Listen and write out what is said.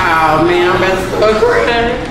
oh man, I'm about to.